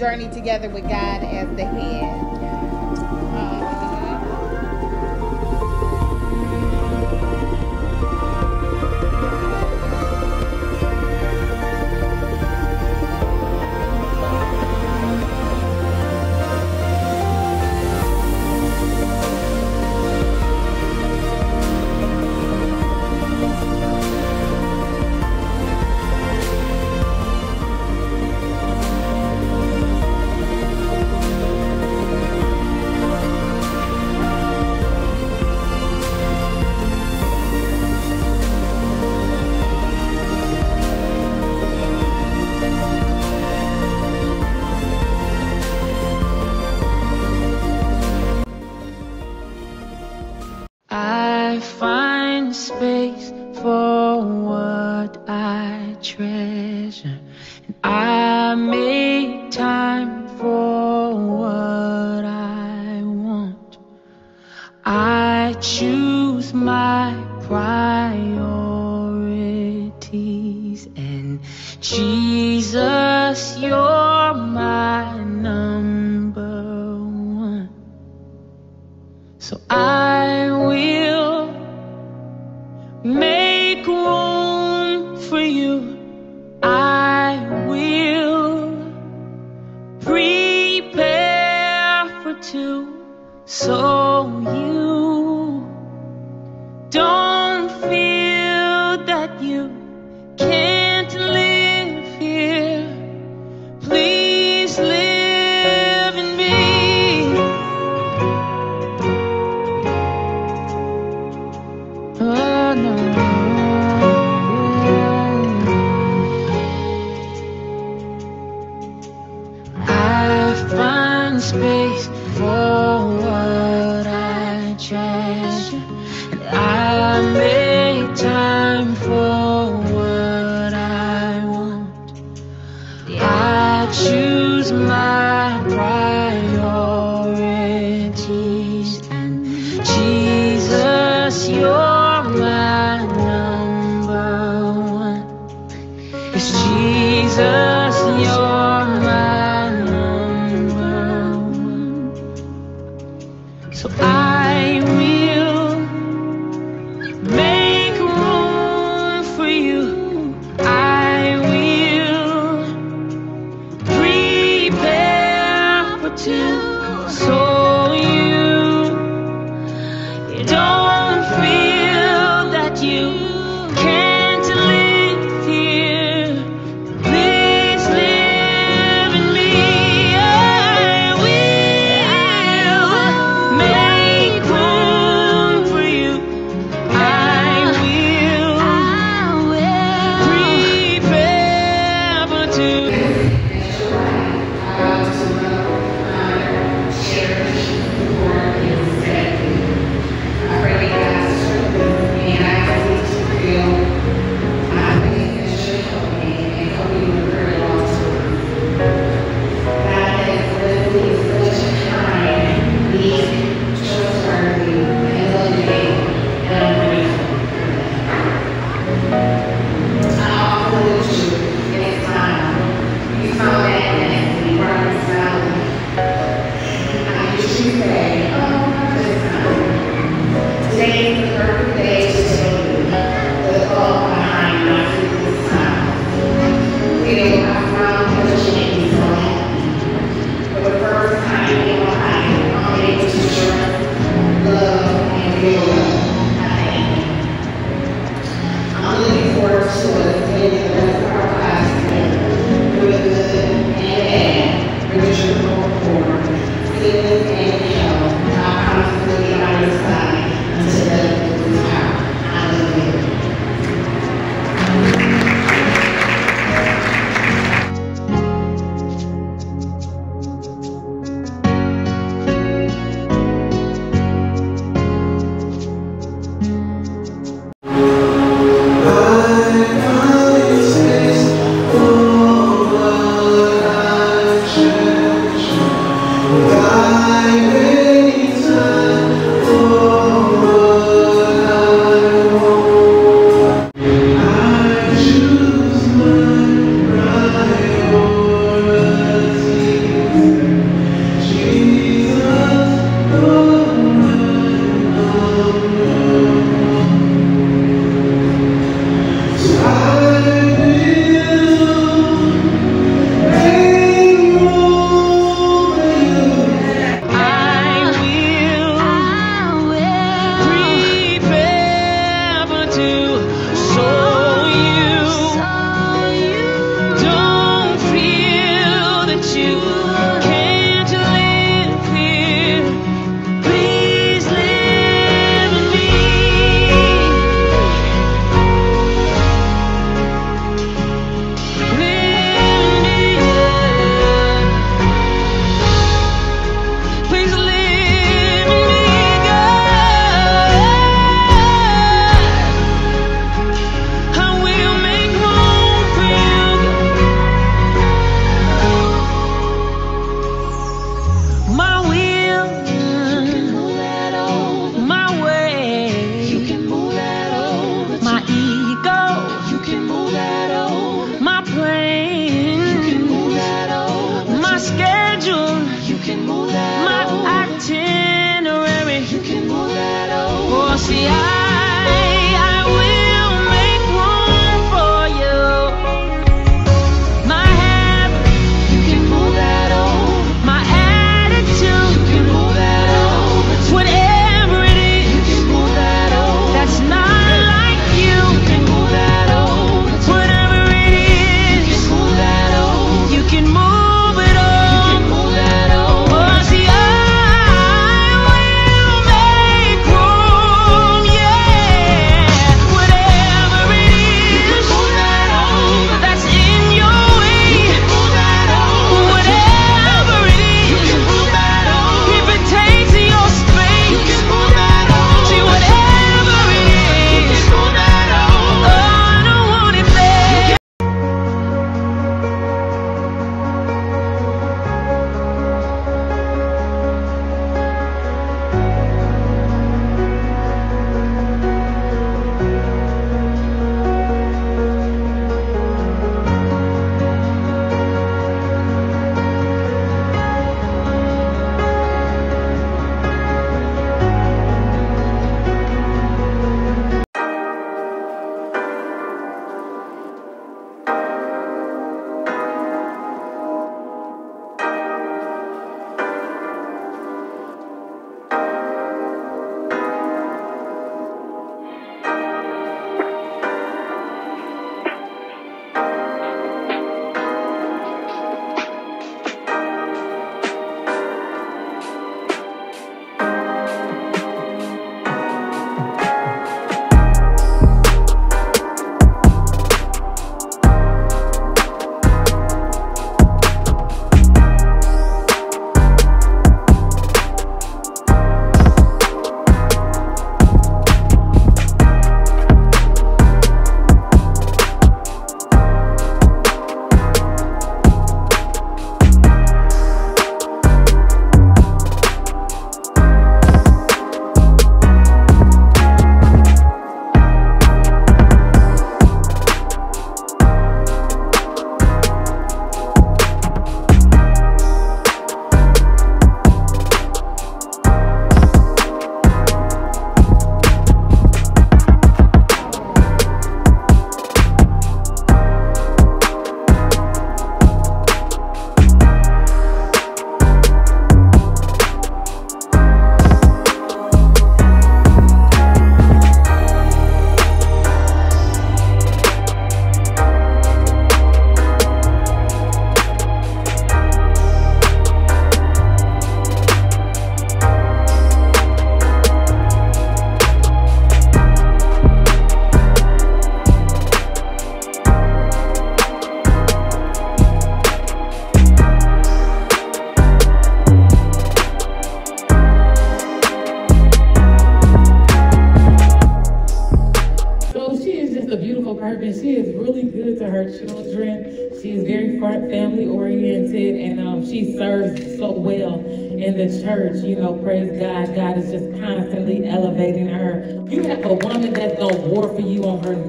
journey together with God and Jesus, you're my number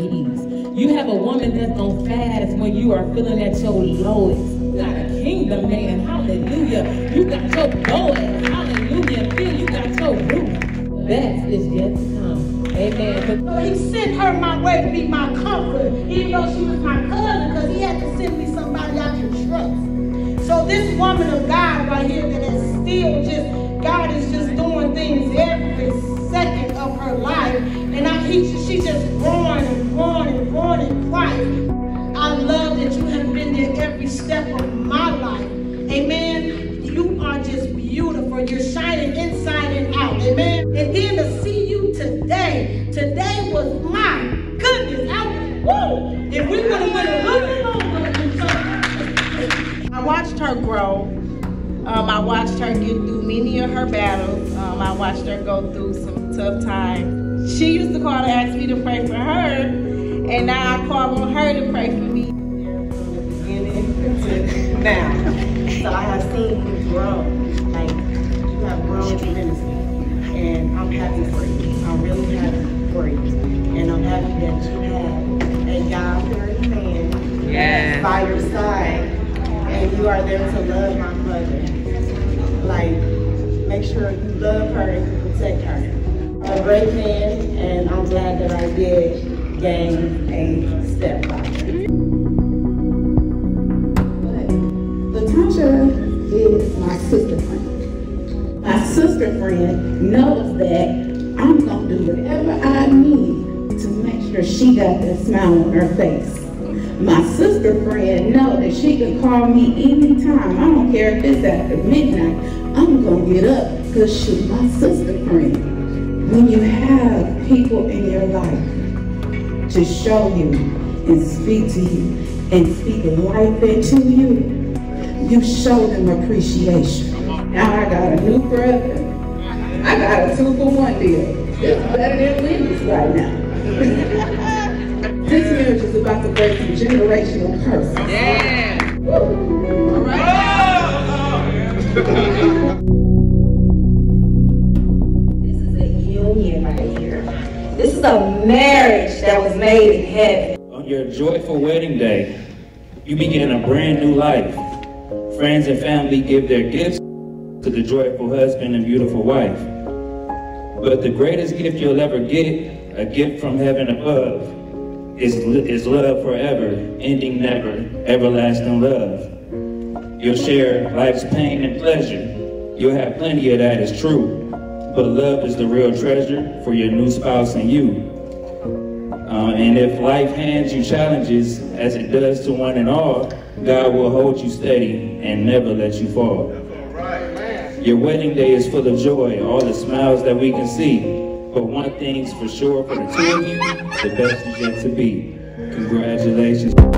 you have a woman that's gonna fast when you are feeling at your lowest. You got a kingdom man. Hallelujah. You got your Boaz. Hallelujah. Phil, you got your Ruth. Best is yet to come. Amen. He sent her my way to be my comfort, even though she was my cousin, because he had to send me somebody I can trust. So this woman of God right here that is still just, God is just doing things every second of her life. And I, he, she's just growing step my life. Amen. You are just beautiful. You're shining inside and out. Amen. And then to see you today, today was my goodness. I woo! If we would have went a little longer. I watched her grow. Um, I watched her get through many of her battles. Um, I watched her go through some tough times. She used to call to ask me to pray for her, and now I call on her to pray for now. So I have seen you grow. Like you have grown tremendously. And I'm happy for you. I'm really happy for you. And I'm happy that you have a God-fearing man Yes. by your side. And you are there to love my mother. Like, make sure you love her and you protect her. A great man and I'm glad that I did gain a stepfather. Sister friend. My sister friend knows that I'm gonna do whatever I need to make sure she got that smile on her face. My sister friend knows that she can call me anytime. I don't care if it's after midnight. I'm gonna get up because she's my sister friend. When you have people in your life to show you and speak to you and speak life into you, you show them appreciation. Now I got a new brother. I got a two for one deal. It's better than Wendy's right now. this marriage is about to break some generational curses. Yeah. Woo. This is a union right here. This is a marriage that was made in heaven. On your joyful wedding day, you begin a brand new life. Friends and family give their gifts to the joyful husband and beautiful wife. But the greatest gift you'll ever get, a gift from heaven above, is, is love forever, ending never, everlasting love. You'll share life's pain and pleasure. You'll have plenty of that, it's true. But love is the real treasure for your new spouse and you. Uh, and if life hands you challenges, as it does to one and all, God will hold you steady and never let you fall. Your wedding day is full of joy, all the smiles that we can see. But one thing's for sure for the two of you, the best is yet to be. Congratulations.